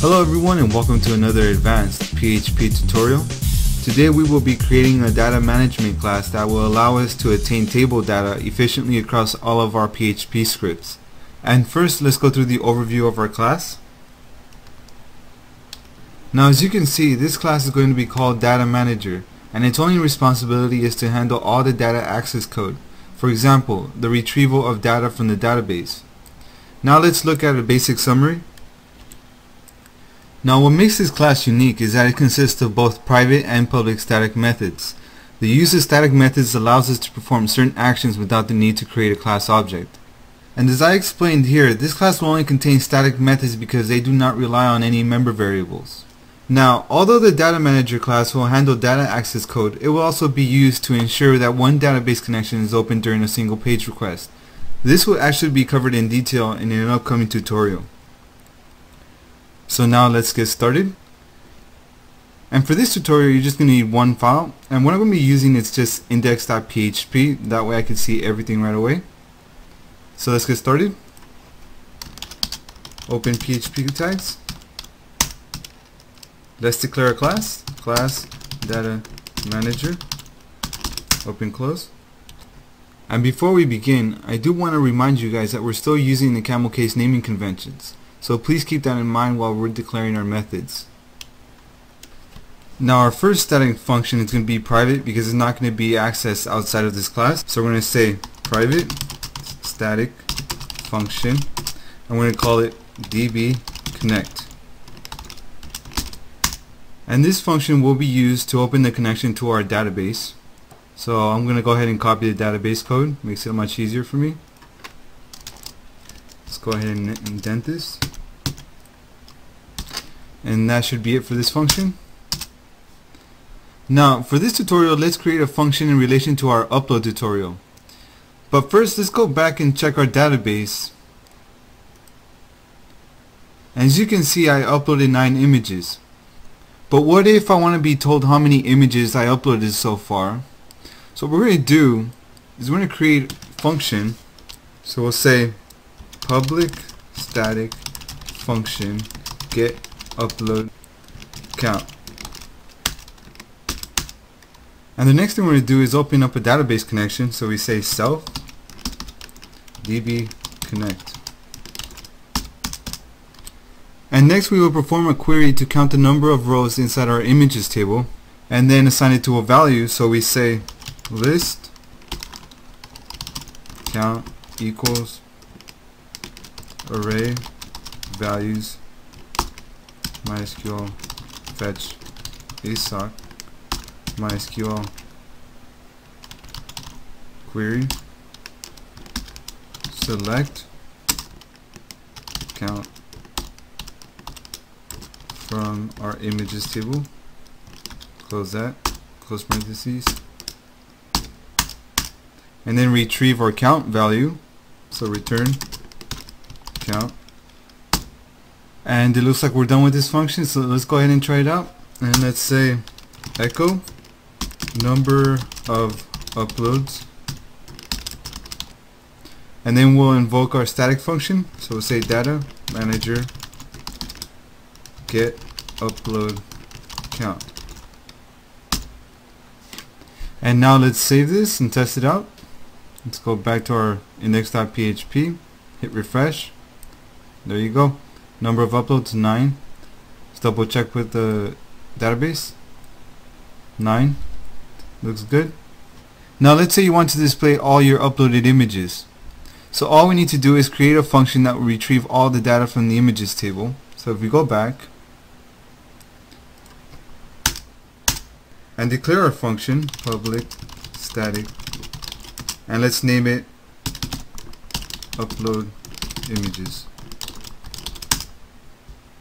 Hello everyone and welcome to another advanced PHP tutorial. Today we will be creating a data management class that will allow us to attain table data efficiently across all of our PHP scripts. And first let's go through the overview of our class. Now as you can see this class is going to be called Data Manager and its only responsibility is to handle all the data access code. For example, the retrieval of data from the database. Now let's look at a basic summary. Now what makes this class unique is that it consists of both private and public static methods. The use of static methods allows us to perform certain actions without the need to create a class object. And as I explained here, this class will only contain static methods because they do not rely on any member variables. Now, although the Data Manager class will handle data access code, it will also be used to ensure that one database connection is open during a single page request. This will actually be covered in detail in an upcoming tutorial. So now let's get started. And for this tutorial you're just going to need one file and what I'm going to be using is just index.php that way I can see everything right away. So let's get started. Open PHP tags. Let's declare a class. Class data manager. Open close. And before we begin, I do want to remind you guys that we're still using the camel case naming conventions. So please keep that in mind while we're declaring our methods. Now our first static function is going to be private because it's not going to be accessed outside of this class. So we're going to say private static function. I'm going to call it db connect. And this function will be used to open the connection to our database. So I'm going to go ahead and copy the database code. Makes it much easier for me. Go ahead and indent this. And that should be it for this function. Now for this tutorial let's create a function in relation to our upload tutorial. But first let's go back and check our database. As you can see I uploaded 9 images. But what if I want to be told how many images I uploaded so far? So what we're going to do is we're going to create a function. So we'll say public static function get upload count. And the next thing we're going to do is open up a database connection. So we say self db connect. And next we will perform a query to count the number of rows inside our images table and then assign it to a value. So we say list count equals array values MySQL fetch assoc MySQL query select count from our images table close that close parentheses and then retrieve our count value. So return count and it looks like we're done with this function so let's go ahead and try it out. And let's say echo number of uploads. And then we'll invoke our static function. So we'll say data manager get upload count. And now let's save this and test it out. Let's go back to our index.php hit refresh there you go. Number of uploads 9 let's double check with the database. 9 looks good. Now let's say you want to display all your uploaded images. So all we need to do is create a function that will retrieve all the data from the images table. So if we go back and declare our function public static and let's name it upload images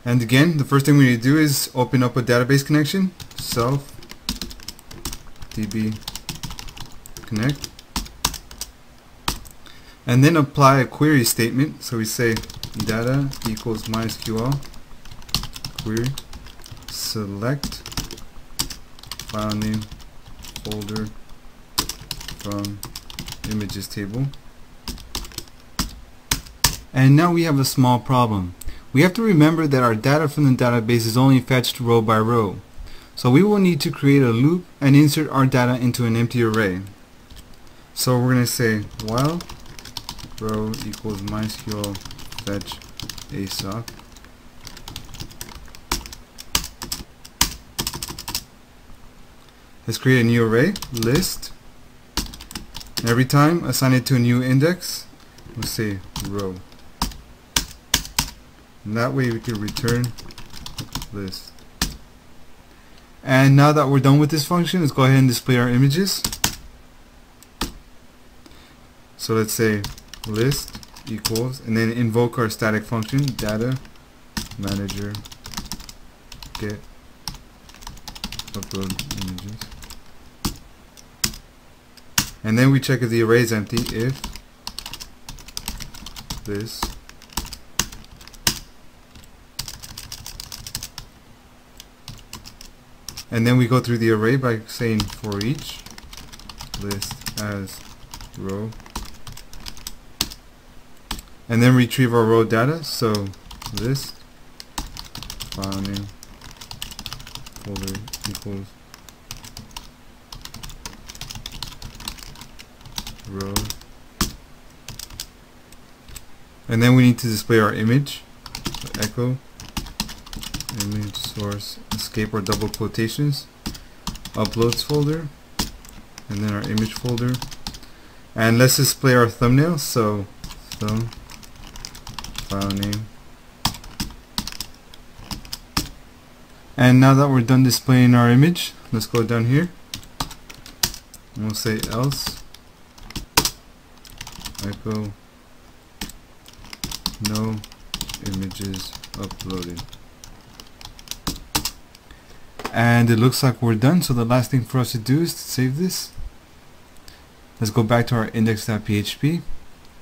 and again the first thing we need to do is open up a database connection. Self db connect. And then apply a query statement. So we say data equals mysql query. Select file name folder from images table. And now we have a small problem we have to remember that our data from the database is only fetched row by row. So we will need to create a loop and insert our data into an empty array. So we're going to say while row equals MySQL fetch assoc Let's create a new array, list. Every time assign it to a new index. Let's say row. And that way we can return list. And now that we're done with this function, let's go ahead and display our images. So let's say list equals, and then invoke our static function, data manager get upload images. And then we check if the array is empty if this and then we go through the array by saying for each list as row. And then retrieve our row data. So list file name folder equals row. And then we need to display our image so echo image source escape or double quotations. Uploads folder. And then our image folder. And let's display our thumbnail. So thumb file name. And now that we're done displaying our image let's go down here. And we'll say else. Echo no images uploaded and it looks like we're done. So the last thing for us to do is to save this. Let's go back to our index.php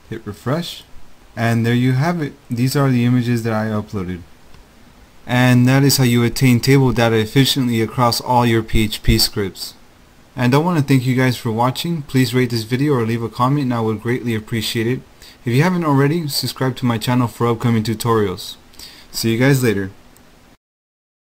hit refresh and there you have it. These are the images that I uploaded. And that is how you attain table data efficiently across all your PHP scripts. And I want to thank you guys for watching. Please rate this video or leave a comment and I would greatly appreciate it. If you haven't already subscribe to my channel for upcoming tutorials. See you guys later